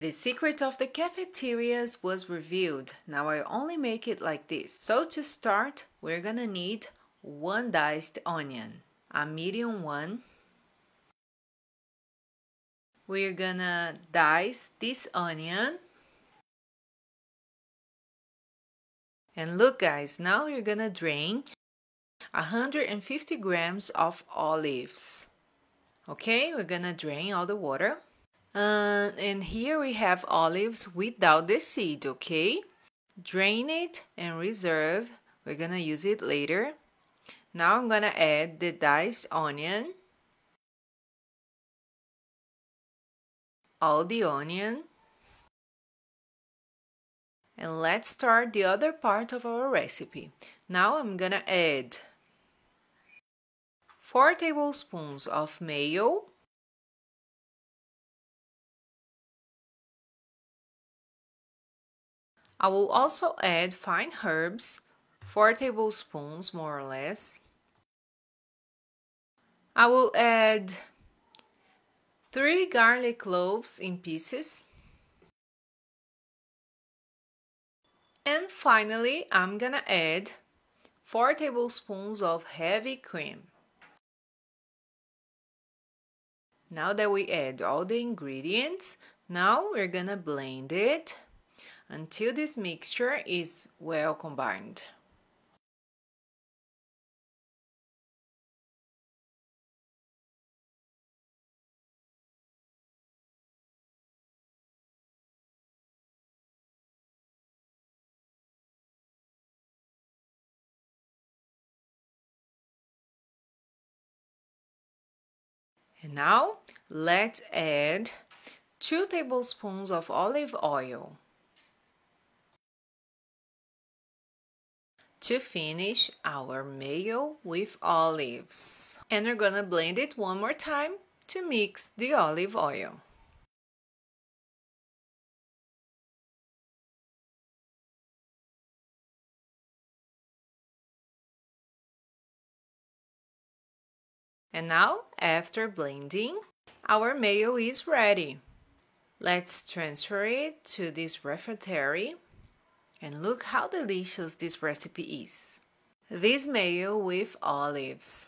The secret of the cafeterias was revealed. Now I only make it like this. So to start, we're gonna need one diced onion, a medium one. We're gonna dice this onion. And look guys, now you're gonna drain 150 grams of olives. Okay, we're gonna drain all the water. Uh, and here we have olives without the seed, okay? Drain it and reserve. We're gonna use it later. Now I'm gonna add the diced onion. All the onion. And let's start the other part of our recipe. Now I'm gonna add 4 tablespoons of mayo I will also add fine herbs, 4 tablespoons more or less. I will add 3 garlic cloves in pieces. And finally, I'm gonna add 4 tablespoons of heavy cream. Now that we add all the ingredients, now we're gonna blend it until this mixture is well combined. And now let's add 2 tablespoons of olive oil. To finish our mayo with olives. And we're gonna blend it one more time to mix the olive oil. And now, after blending, our mayo is ready. Let's transfer it to this refractory and look how delicious this recipe is. This mayo with olives.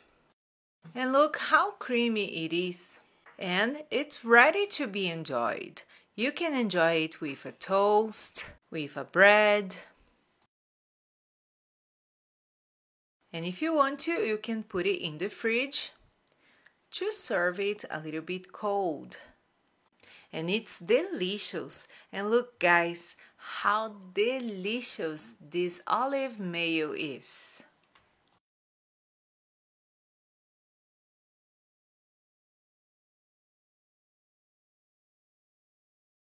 And look how creamy it is. And it's ready to be enjoyed. You can enjoy it with a toast, with a bread. And if you want to, you can put it in the fridge to serve it a little bit cold. And it's delicious. And look guys, how delicious this olive mayo is.